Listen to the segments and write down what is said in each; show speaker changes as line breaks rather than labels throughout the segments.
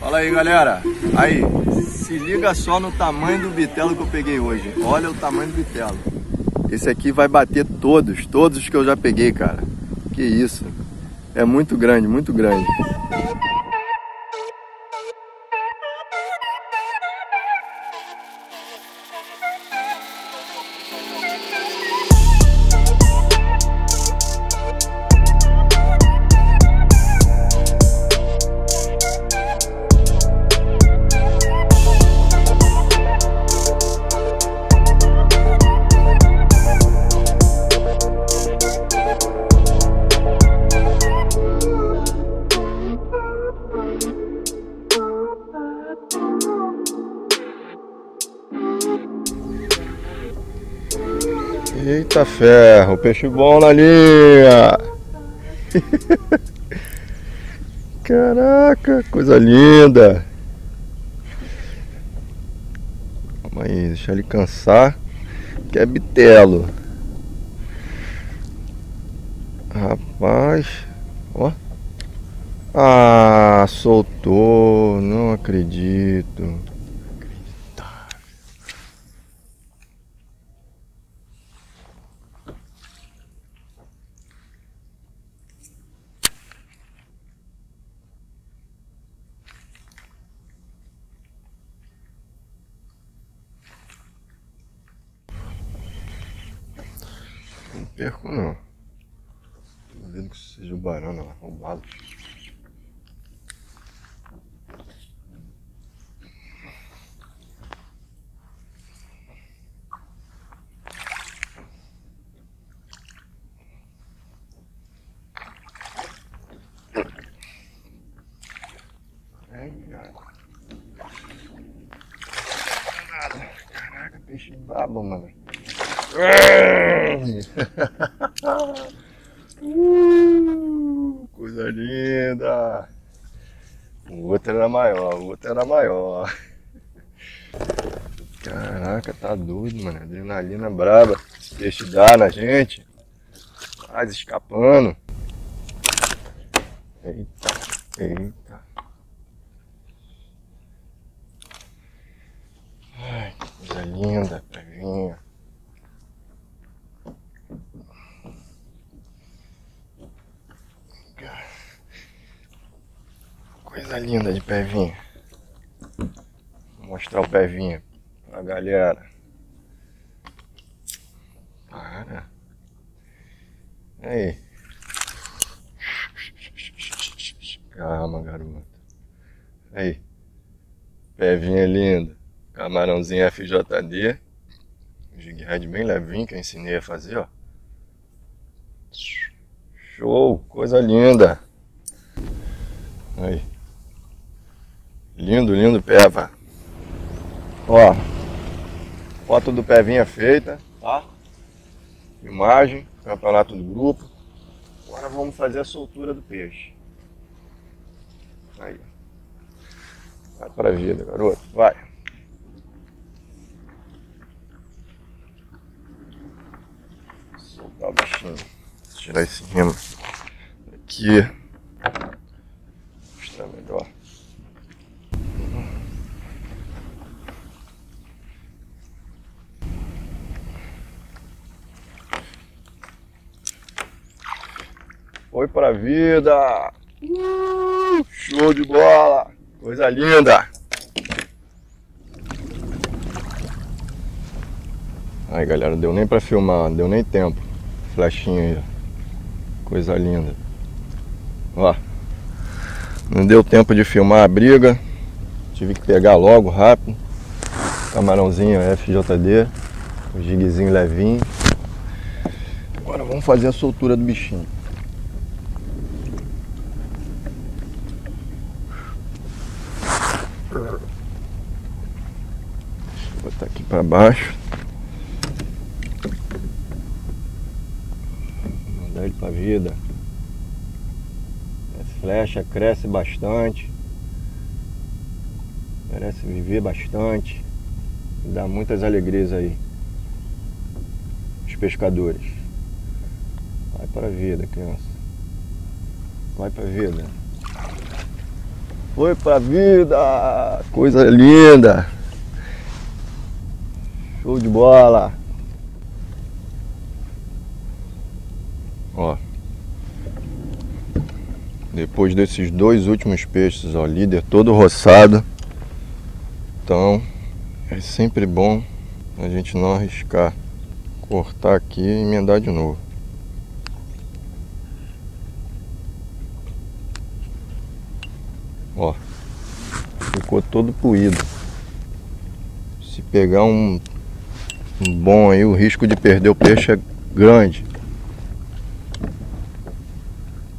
Fala aí, galera. Aí, se liga só no tamanho do bitelo que eu peguei hoje. Olha o tamanho do bitelo. Esse aqui vai bater todos, todos que eu já peguei, cara. Que isso. É muito grande, muito grande. Eita ferro, peixe bom na linha. Caraca, coisa linda. Calma aí, deixa ele cansar. Que é bitelo. Rapaz, ó. Ah, soltou, não acredito. Não perco não. Duvido que seja o barão não, roubado. Caraca, peixe brabo, mano. Uh, coisa linda. O outro era maior, o outro era maior. Caraca, tá doido, mano. Adrenalina braba. Esse peixe dá na gente. Quase escapando. Eita, eita. Ai, que coisa linda, previnha. Coisa linda de pevinho. Vou mostrar o pevinho pra galera. Para. Aí. Calma, garoto. Aí. Pevinha linda. Camarãozinho FJD. Jig head bem levinho que eu ensinei a fazer, ó. Show, coisa linda. Aí. Lindo, lindo peva. Ó. Foto do pevinha feita, tá? Imagem, campeonato do grupo. Agora vamos fazer a soltura do peixe. Aí. Vai pra vida, garoto. Vai. Soltar o bichinho. Tirar esse remo aqui. Mostrar melhor. Pra vida! Uh, show de bola! Coisa linda! Aí galera, deu nem pra filmar, deu nem tempo. Flechinha aí. Coisa linda. Ó. Não deu tempo de filmar a briga. Tive que pegar logo, rápido. Camarãozinho FJD. O jiguezinho levinho. Agora vamos fazer a soltura do bichinho. Vou botar aqui para baixo. Mandar ele para vida. Essa flecha cresce bastante. Merece viver bastante. Dá muitas alegrias aí. Os pescadores. Vai para a vida, criança. Vai para a vida. Foi pra vida! Coisa linda! Show de bola! Ó. Depois desses dois últimos peixes, ó, líder todo roçado. Então, é sempre bom a gente não arriscar cortar aqui e emendar de novo. Ó, ficou todo puído. Se pegar um, um bom aí, o risco de perder o peixe é grande.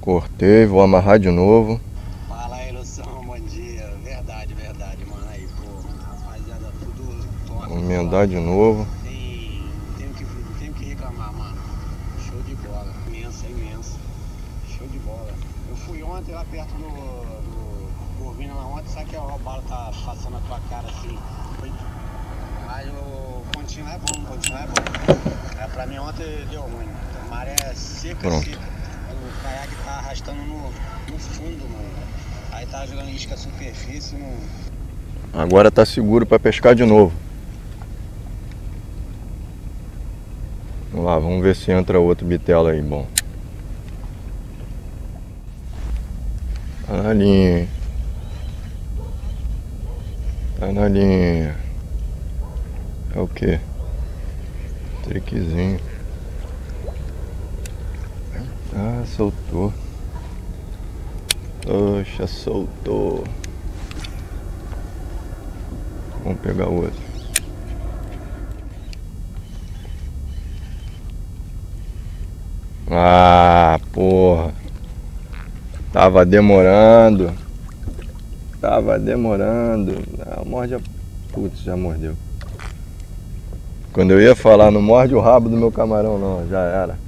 Cortei, vou amarrar de novo.
Fala aí, Lução, bom dia. Verdade, verdade, mano. Aí, pô, rapaziada, tudo top.
Vou emendar de novo.
Tem, tenho que, tenho que reclamar, mano. Show de bola. Imensa, imensa. Show de bola. Eu fui ontem lá perto do, do Corvina lá ontem, sabe que a bala tá passando na tua cara assim. Foi- Mas o pontinho é bom, o pontinho é bom. É, pra mim ontem deu ruim. A maré é seca,
Pronto.
seca. O caiaque tá arrastando no, no fundo, mano. Aí tá jogando isca superfície, não.
Agora tá seguro para pescar de novo. Vamos lá, vamos ver se entra outro bitelo aí, bom. Tá na linha. hein? Tá na linha. É o que? Triquezinho. Ah, soltou. Poxa, soltou. Vamos pegar outro. Ah, porra. Tava demorando. Tava demorando. Ah, morde a... Putz, já mordeu. Quando eu ia falar, não morde o rabo do meu camarão não, já era.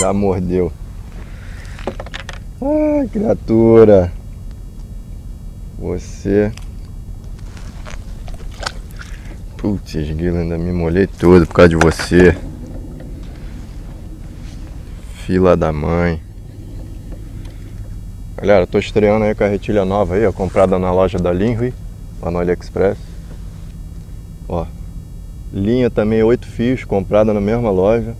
Já mordeu. Ai, criatura. Você Putz, Guila, ainda me molhei todo por causa de você. Fila da mãe. Galera, tô estreando aí a retilha nova aí, ó, comprada na loja da Linhui, lá no AliExpress. Ó, linha também 8 fios, comprada na mesma loja.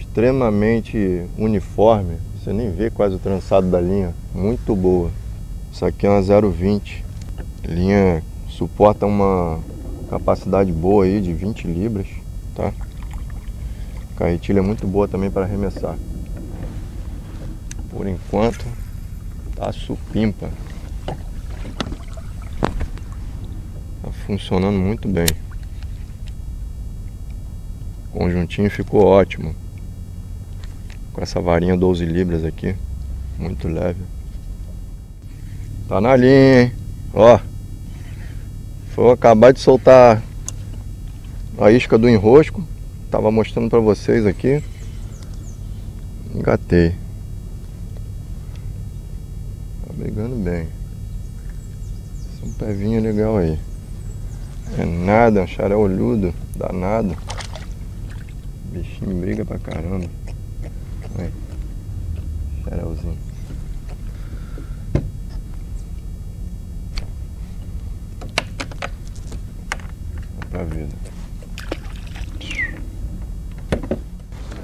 Extremamente uniforme, você nem vê quase o trançado da linha, muito boa. Isso aqui é uma 020, linha suporta uma capacidade boa aí de 20 libras, tá? Carretilha é muito boa também para arremessar. Por enquanto, tá supimpa. Tá funcionando muito bem. O conjuntinho ficou ótimo. Com essa varinha 12 libras aqui, muito leve. Tá na linha, hein? Ó. Vou acabar de soltar a isca do enrosco. Tava mostrando pra vocês aqui. Engatei. Brigando bem. Um pevinho legal aí. É nada, um xaré olhudo, danado. Bichinho briga pra caramba. Aí. Xarelzinho. pra vida.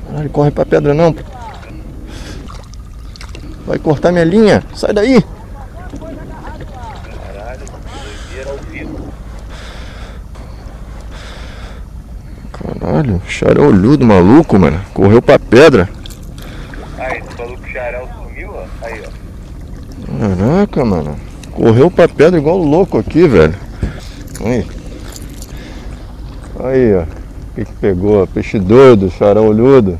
Caralho, corre pra pedra não. pô. Vai cortar minha linha. Sai daí.
Caralho,
charolhudo maluco, mano. Correu pra pedra.
Aí, tu falou que o Xarel sumiu, ó. Aí, ó.
Caraca, mano. Correu pra pedra igual louco aqui, velho. Aí. Aí, ó. O que, que pegou? Peixe doido, charolhudo.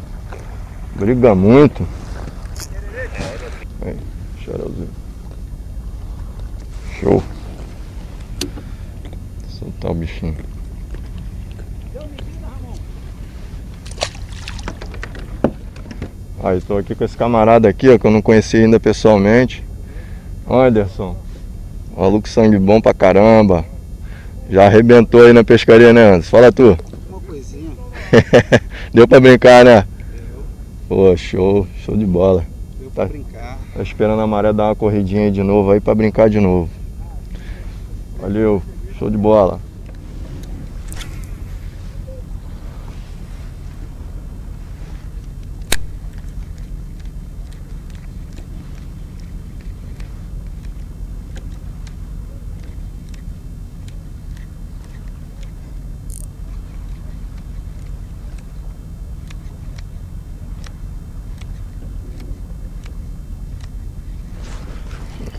Briga muito. Show. Soltar o bichinho. Aí, tô aqui com esse camarada aqui, ó, que eu não conheci ainda pessoalmente. Anderson. Maluco sangue bom pra caramba. Já arrebentou aí na pescaria, né, Anderson? Fala tu.
Uma coisinha.
Deu pra brincar, né? Pô, show, show de bola.
Deu
pra
brincar.
Tá esperando a maré dar uma corridinha de novo aí pra brincar de novo. Valeu, show de bola.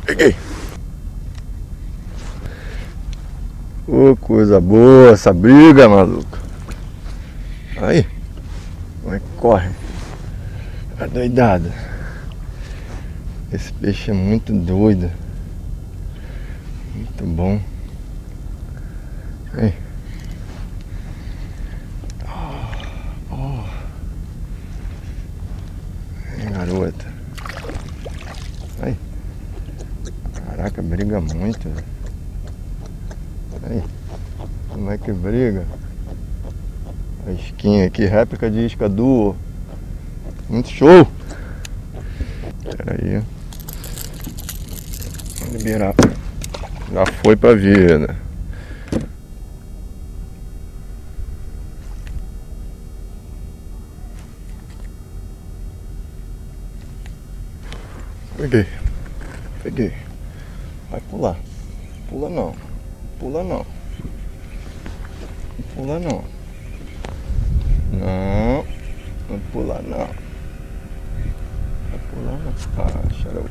Peguei. Ô, oh, coisa boa essa briga, maluco. Aí. Que corre? Tá doidada. Esse peixe é muito doido. Muito bom. Aí. Oh, oh. Aí, garota. Aí. Caraca, briga muito. Aí, como é que briga? A isquinha aqui, réplica de isca duo. Muito show! Pera aí. Vou liberar. Já foi pra vida. Peguei. Peguei. Vai pular. Pula não. Pula não. Pula não. Não. Não pula não. Vai pular não. Ah, xarope.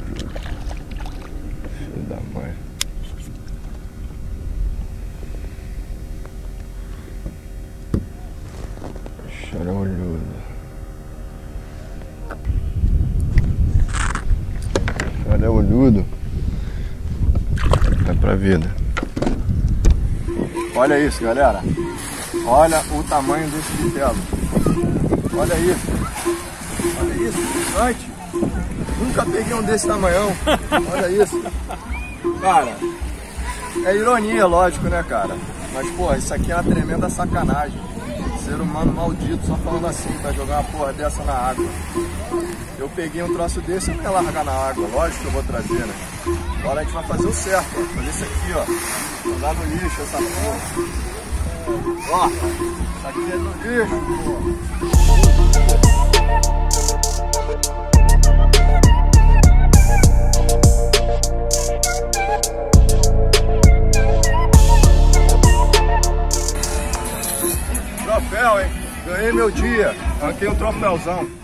Filho da mãe. Charolhudo. Charolhudo pra vida. Olha isso, galera. Olha o tamanho desse bitelo. Olha isso. Olha isso, gigante. Nunca peguei um desse tamanhão. Olha isso. Cara, é ironia, lógico, né, cara? Mas, pô, isso aqui é uma tremenda sacanagem. Ser humano maldito, só falando assim, pra jogar uma porra dessa na água. Eu peguei um troço desse e não ia largar na água. Lógico que eu vou trazer, né? Agora a gente vai fazer o certo, ó. Fazer isso aqui, ó. Jogar no lixo essa porra. Ó, aqui é no lixo, pô. Troféu, hein? Ganhei meu dia. Arranquei um troféuzão.